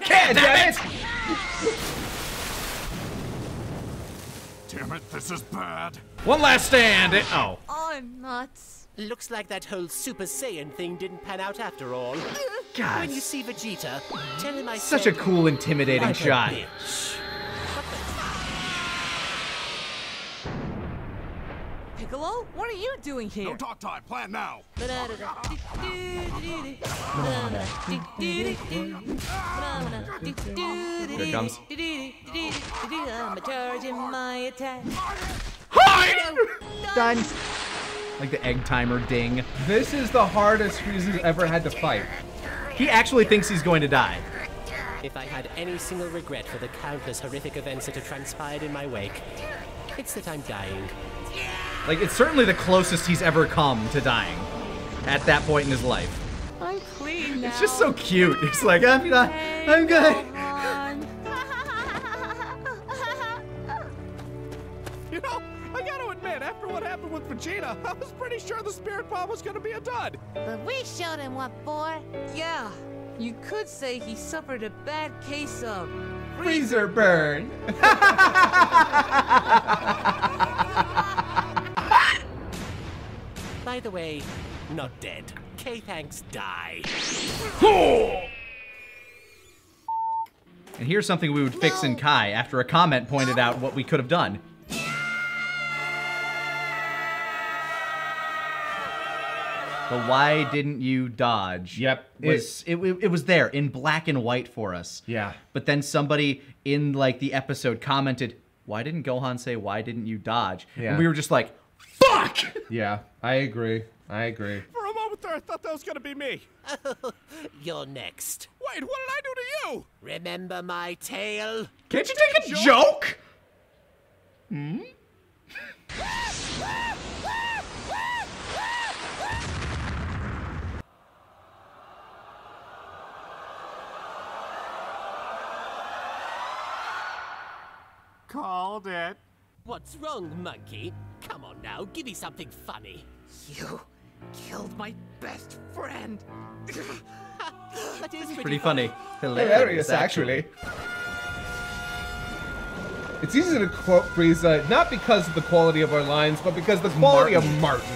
Care,
damn
it!
Damn it, this is bad.
One last stand. It- oh.
I'm nuts.
Looks like that whole Super Saiyan thing didn't pan out after all.
God.
When you see Vegeta, tell him I
Such a cool intimidating
like a
shot.
bitch.
Piccolo, what are you doing here?
No talk time. Plan now.
Here comes.
I'm charging my attack.
Done. Like the egg timer ding.
This is the hardest Frieza's ever had to fight.
He actually thinks he's going to die.
If I had any single regret for the countless horrific events that have transpired in my wake, it's that I'm dying.
Like it's certainly the closest he's ever come to dying at that point in his life.
I'm clean now.
It's just so cute. It's like I'm not, I'm good.
Vegeta, I was pretty sure the Spirit Bomb was gonna be a dud.
But we showed him what for.
Yeah, you could say he suffered a bad case of
Freezer burn.
By the way, not dead. K-Thanks die.
And here's something we would fix in Kai after a comment pointed out what we could have done. The why didn't you dodge?
Yep.
Was it, it, it was there in black and white for us.
Yeah.
But then somebody in like the episode commented, "Why didn't Gohan say why didn't you dodge?"
Yeah.
And we were just like, "Fuck!"
Yeah, I agree. I agree.
For a moment there, I thought that was gonna be me.
You're next.
Wait, what did I do to you?
Remember my tale?
Can't you take a joke? Hmm?
Called it. What's wrong, monkey? Come on now, give me something funny.
You killed my best friend.
that is pretty,
Pretty funny.
Hilarious, actually. It's easy to quote Frieza uh, not because of the quality of our lines, but because the quality of Martin.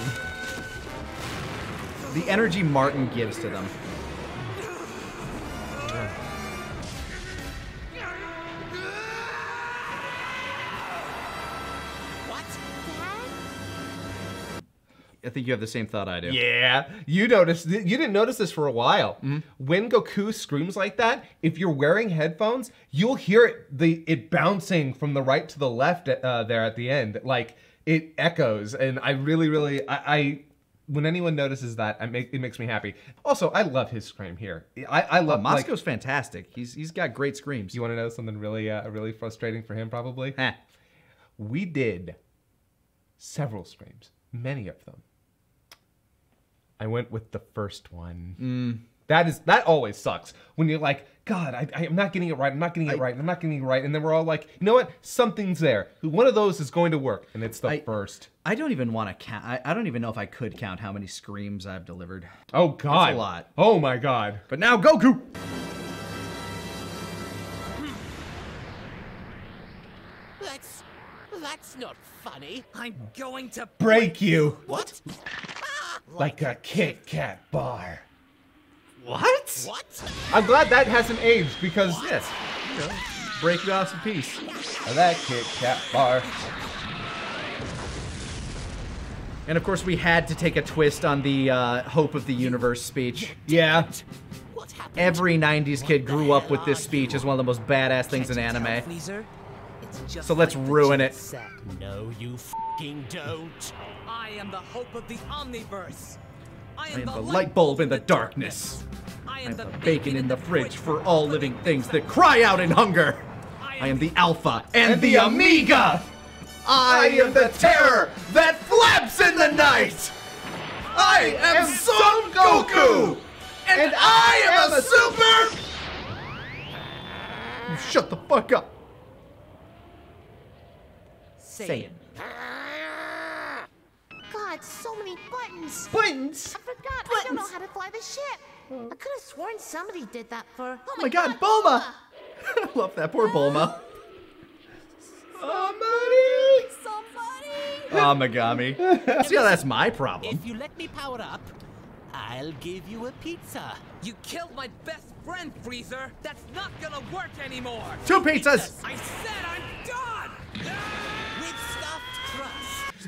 The energy Martin gives to them. I think you have the same thought I do.
Yeah, you noticed. You didn't notice this for a while.
Mm-hmm.
When Goku screams like that, if you're wearing headphones, you'll hear it the it bouncing from the right to the left uh, there at the end, like it echoes. And I really, really, I, I when anyone notices that, I make it makes me happy. Also, I love his scream here. I, I love
Oh, Masako's fantastic. He's he's got great screams.
You want to know something really, uh, really frustrating for him? Probably. We did several screams, many of them. I went with the first one.
Mm.
That is that always sucks when you're like, God, I, I am not getting it right. I'm not getting it right. I'm not getting it right. And then we're all like, you know what? Something's there. One of those is going to work, and it's the first.
I don't even want to count. I, I don't even know if I could count how many screams I've delivered.
Oh God,
That's a lot.
Oh my God.
But now Goku.
That's that's not funny.
I'm going to
Break you
What?
Like a Kit Kat bar.
What?
What?
I'm glad that hasn't aged because yes,
you know, break it off some piece.
of that Kit Kat bar.
And of course, we had to take a twist on the uh, Hope of the Universe speech.
Yeah.
Every 90s kid grew up with this speech as one of the most badass things in anime.
Freezer. It's just
So let's
like
ruin it.
set.
No, you fucking don't.
I am the hope of the omniverse. I
I
am,
am the light bulb in the darkness. I am the bacon in the fridge for all living things that cry out in hunger. I am the Alpha and the Omega. I am the terror that flaps in the night. I am Son Goku, and I am a super. You shut the fuck up.
Saiyan.
God, so many buttons.
Buttons?
I forgot. I don't know how to fly the ship. Hmm. I could have sworn somebody did that for.
Oh my God, Bulma! I love that poor Bulma.
Somebody!
Oh, Megami. See how that's my problem.
If you let me power up, I'll give you a pizza.
You killed my best friend, Freezer. That's not gonna work anymore.
Two pizzas.
I said I'm done.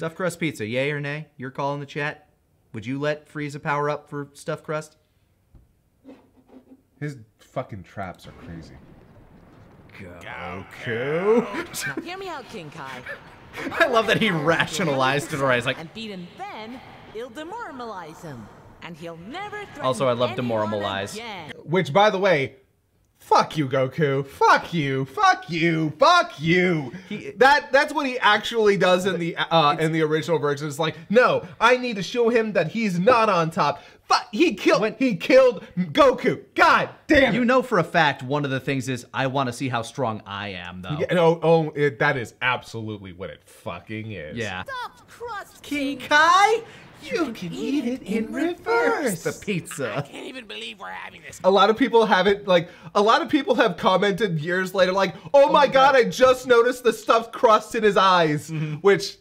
With stuffed crust.
Pizza, yay or nay? Your call in the chat. Would you let Frieza power up for stuffed crust?
His fucking traps are crazy.
Goku.
Now hear me out, King Kai.
I love that he rationalized it. Or he's like,
and beat him then, it'll demoralize him. And he'll never threaten
also I love demoralize.
again.
Which, by the way, fuck you, Goku. Fuck you. Fuck you. Fuck you. that that's what he actually does in the uh, in the original version. It's like, no, I need to show him that he's not on top. Fuck, he killed. he killed Goku. God damn.
You know for a fact one of the things is I want to see how strong I am, though.
Yeah, no, oh, it, that is absolutely what it fucking is.
Yeah.
Stuffed crust,
King Kai, you can eat it in reverse. The pizza.
I can't even believe we're having this.
A lot of people haven't like a lot of people have commented years later like, "Oh my oh god, I just noticed the stuffed crust in his eyes," mm-hmm. which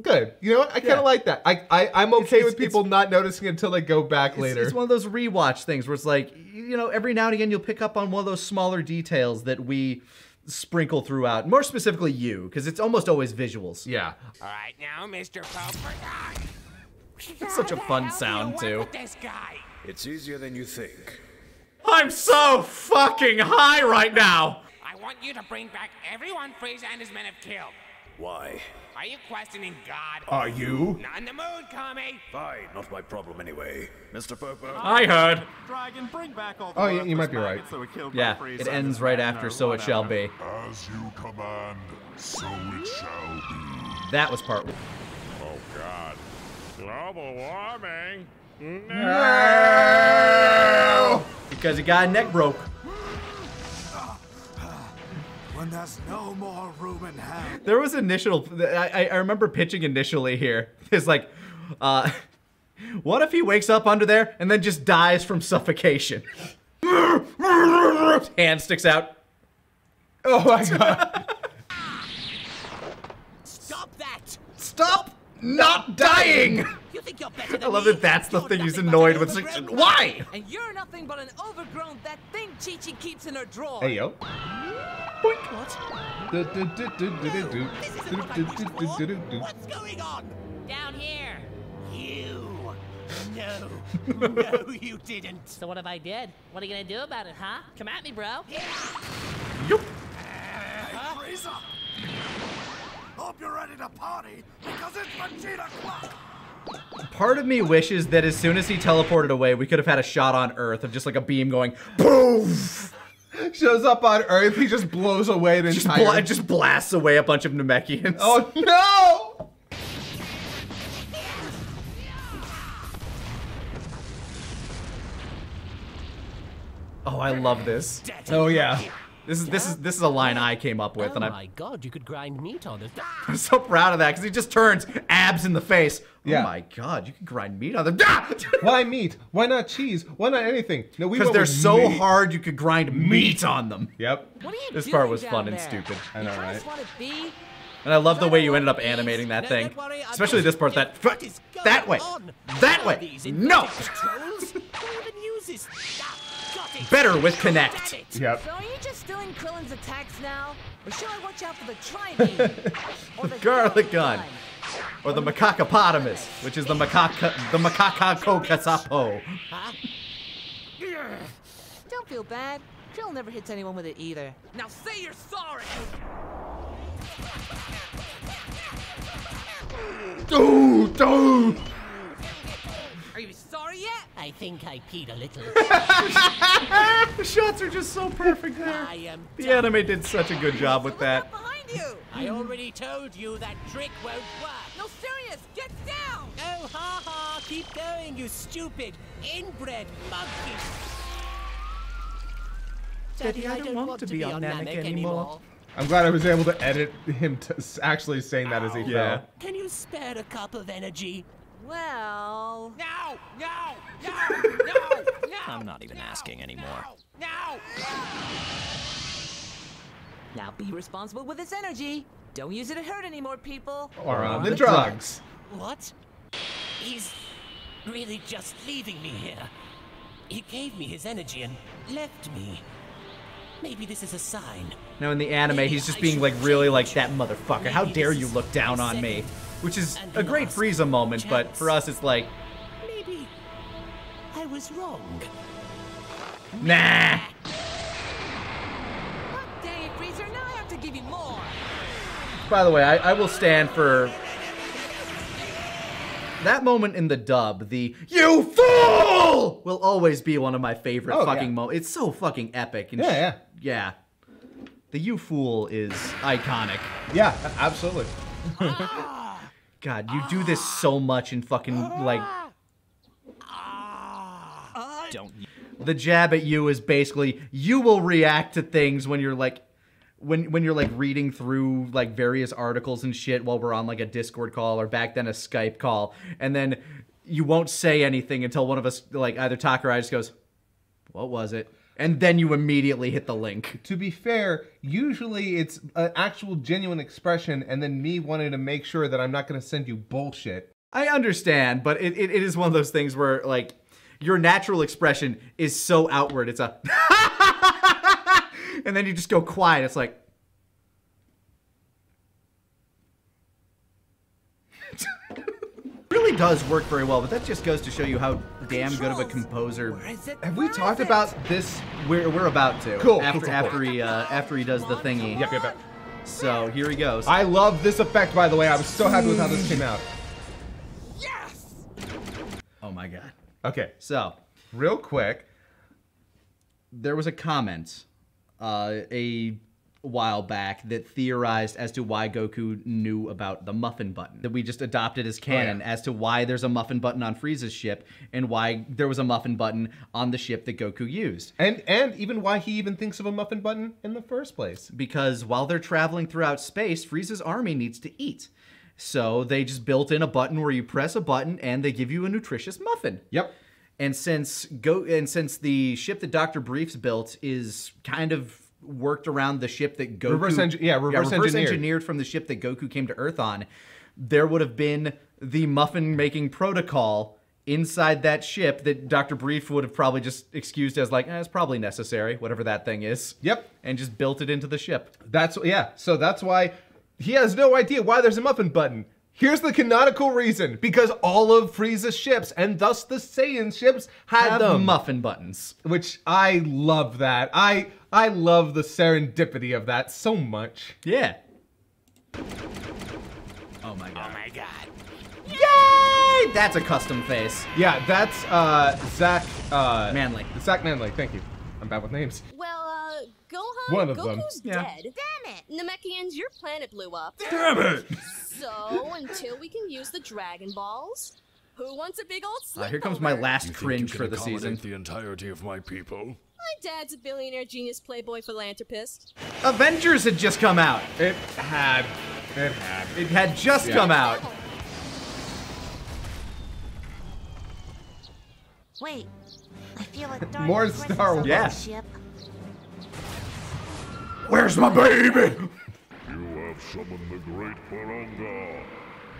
good. You know what? I kind of
Yeah.
like that. I, I I'm okay
It's-
with people not noticing until they go back
It's,
later.
it's one of those rewatch things where it's like, you know, every now and again you'll pick up on one of those smaller details that we sprinkle throughout. More specifically, you, because it's almost always visuals.
Yeah.
All right, now, Mr. Pope.
It's such a fun sound too.
This guy.
It's easier than you think.
I'm so fucking high right now.
I want you to bring back everyone Frieza and his men have killed.
Why?
Are you questioning God?
Are you?
Not in the mood, Kami.
Fine, not my problem anyway. Mr. Popo.
I heard.
Dragon, bring back all the
Oh, you, you might be right.
maggots that were killed
Yeah,
Frieza
it ends right after, so it shall be.
As you command, so it shall be.
That was part.
God. Global warming. No!
Because he got a guy neck broke.
When there's no more room in hell.
There was initial. I, I remember pitching initially here. It's like, uh, what if he wakes up under there and then just dies from suffocation? Hand sticks out.
Oh my god.
Stop that!
Stop not dying!
You think you're better than
I love
me?
that that's the
You're
thing he's annoyed with. Like, Why?
And you're nothing but an overgrown that thing Chi Chi keeps in her drawer.
Hey yo. What?
What's going on? Down here. You. No, no, you didn't.
So what if I did? What are you gonna do about it, huh? Come at me, bro.
Hey, Frieza! Hope you're ready to party because it's Vegeta Clock!
Part of me wishes that as soon as he teleported away, we could have had a shot on Earth of just like a beam going poof.
Shows up on Earth, he just blows away the
Just,
entire.
bla- just blasts away a bunch of Namekians.
oh no!
Oh, I love this.
Oh yeah.
This is this is this is a line I came up with,
Oh
and
my
I'm,
god, you could grind meat on it.
I'm so proud of that because he just turns abs in the face.
Yeah.
Oh my god, you can grind meat on them. Ah!
Why meat? Why not cheese? Why not anything? No, we
Because they're so
meat.
hard you could grind meat on them.
Yep.
What are you
This
doing
part was
down
fun and stupid.
I know, right?
to swat at B?
And I love the way you ended up animating that thing.
don't worry, I've
Especially this part. That
What is going
that way,
on?
that
What are
way. No, better with connect.
Yep.
So are you just stealing Krillin's attacks now? Or should I watch out for the tri-beam? or the
Garlic gun. Or the macacopotamus, which is the macaca, the macaco casapo.
Huh?
Don't feel bad. Krill never hits anyone with it either.
Now say you're sorry!
Dude, dude.
Are you sorry yet?
I think I peed a little.
the shots are just so perfect there.
I am
The
done.
anime did such a good job with that.
Behind you!
I already told you that trick won't work.
No, serious! Get down!
Oh, ha ha! Keep going, you stupid inbred monkey!
Daddy, I don't want to be on Namek anymore.
I'm glad I was able to edit him to actually saying that as he
Yeah.
fell.
Can you spare a cup of energy?
Well...
No! No! No! No! No!
I'm not even asking anymore.
No!
Now be responsible with this energy. Don't use it to hurt any more people.
Or uh, on the drugs.
What? He's really just leaving me here. He gave me his energy and left me. Maybe this is a sign.
Now in the anime, he's just being like really like that motherfucker. How dare you look down on me? Which is a great Frieza moment, but for us it's like,
Maybe I was wrong.
nah.
Dang Freezer, now I have to give you more.
By the way, I, I will stand for that moment in the dub. The "You fool" will always be one of my favorite
Oh,
fucking
yeah.
moments. It's so fucking epic. And
Yeah, yeah.
yeah. The "You fool" is iconic.
Yeah, a- absolutely. Ah.
God, you do this so much in fucking like
Don't.
the jab at you is basically you will react to things when you're like when when you're like reading through like various articles and shit while we're on like a Discord call or back then a Skype call and then you won't say anything until one of us like either talk or I just goes what was it and then you immediately hit the link
To be fair, usually it's an actual genuine expression and then me wanting to make sure that I'm not going to send you bullshit.
I understand but it, it, it is one of those things where like your natural expression is so outward it's a and then you just go quiet it's like really does work very well but that just goes to show you how damn good of a composer
Have we talked about this?
we're, we're about to
Cool, cool,
after
cool, cool.
after he uh, after he does the thingy
Yep, yep, yep.
so here he goes
I love this effect, by the way. I was so happy with how this came out. Yes.
Oh my god
Okay,
so
real quick.
there was a comment uh, a while back that theorized as to why Goku knew about the muffin button that we just adopted as oh, canon as to why there's a muffin button on Frieza's ship and why there was a muffin button on the ship that Goku used.
And and even why he even thinks of a muffin button in the first place.
Because while they're traveling throughout space, Frieza's army needs to eat. So they just built in a button where you press a button and they give you a nutritious muffin.
Yep.
And since go and since the ship that Doctor Briefs built is kind of worked around the ship that Goku
Reverse engi- yeah, reverse engineered.
engineered from the ship that Goku came to Earth on, there would have been the muffin making protocol inside that ship that Doctor Brief would have probably just excused as like, eh, it's probably necessary, whatever that thing is.
Yep.
And just built it into the ship.
That's yeah. So that's why he has no idea why there's a muffin button. Here's the canonical reason because all of Frieza's ships and thus the Saiyan ships had
Have
them.
muffin buttons.
Which I love that. I I love the serendipity of that so much.
Yeah. Oh my god.
Oh my god.
Yay! That's a custom face.
Yeah, that's uh Zach uh
Manley.
Zach Manley, thank you. I'm bad with names.
Well, Gohan,
One of
Goku's
them.
Yeah.
dead. Damn it! Namekians, your planet blew up.
Damn it!
So, until we can use the Dragon Balls, who wants a big old
Uh,
sleepover?
here comes my last cringe for the season.
the entirety of my people?
My dad's a billionaire genius playboy philanthropist.
Avengers had just come out.
It had it had.
It had just
Yeah.
come out.
Wait, I feel like Darth
More Star
on
Wars.
Yeah.
ship.
Where's my baby? You have summoned the great Porunga.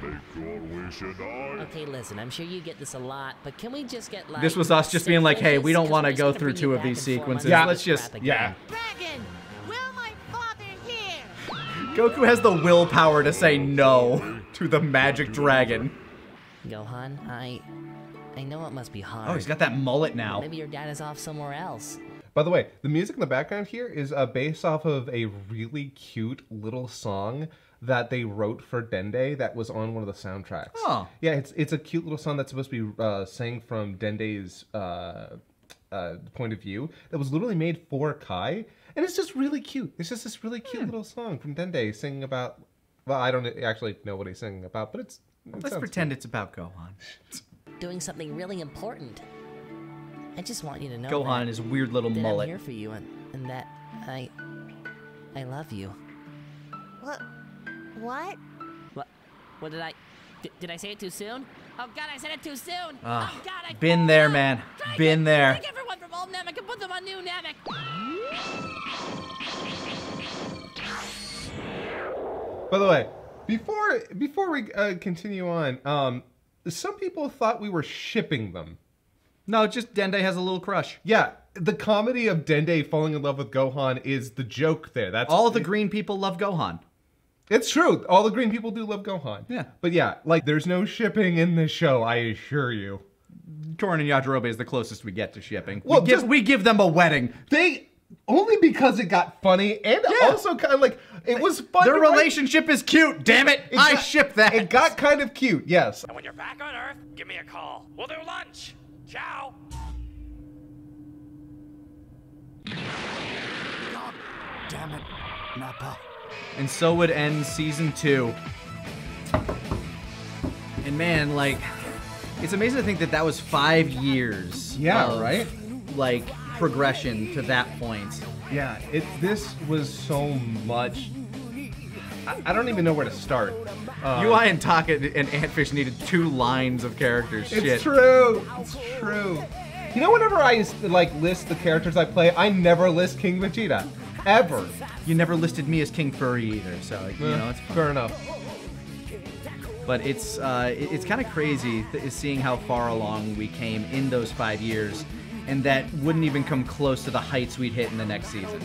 Make your wish and I.
Okay, listen, I'm sure you get this a lot, but can we just get like.
This was us just being like, hey, we don't want to go through two of these
in four months
sequences.
Yeah.
Let's just,
Yeah.
Dragon, will my father hear?
Goku has the willpower to say no to the magic dragon.
Gohan, I. I know it must be oh, hard.
Oh, he's got that mullet now.
Maybe your dad is off somewhere else.
By the way, the music in the background here is uh, based off of a really cute little song that they wrote for Dende that was on one of the soundtracks.
Oh.
Yeah, it's it's a cute little song that's supposed to be uh, sang from Dende's uh, uh, point of view that was literally made for Kai, and it's just really cute. It's just this really cute little song from Dende singing about. Well, I don't actually know what he's singing about, but it's. it
Let's pretend
cute.
it's about Gohan.
Doing something really important. I just want you to know.
Gohan
that,
and his weird little
that
mullet.
I'm here for you and, and that I. I love you.
What? What?
What? What did I. Did, did I say it too soon? Oh god, I said it too soon!
Ah,
oh god, I.
Been there, man. Been there.
Take everyone from old Namek and put them on new Namek!
By the way, before before we uh, continue on, um, some people thought we were shipping them.
No, just Dende has a little crush.
Yeah, the comedy of Dende falling in love with Gohan is the joke there. That's
All the green people love Gohan.
It's true. All the green people do love Gohan.
Yeah.
But yeah, like there's no shipping in this show, I assure you.
Korin and Yajirobe is the closest we get to shipping.
Well,
we, give,
just-
we give them a wedding.
They only because it got funny and also kind of like it was fun.
Their
to write.
relationship is cute. Damn it! I
got-
ship that.
It got kind of cute, yes.
And when you're back on Earth, give me a call. We'll do lunch. Ciao.
Damn it, Nappa.
And so would end season two. And man, like, it's amazing to think that that was five years.
Yeah,
of,
right?
Like progression to that point.
Yeah, it. This was so much. I, I don't even know where to start. Uh,
UI and Taka and Antfish needed two lines of characters.
It's
Shit.
true. It's true. You know, whenever I like list the characters I play, I never list King Vegeta, ever.
You never listed me as King Furry either, so you
Eh,
know it's
fair enough.
But it's uh, it's kind of crazy th- seeing how far along we came in those five years, and that wouldn't even come close to the heights we'd hit in the next season.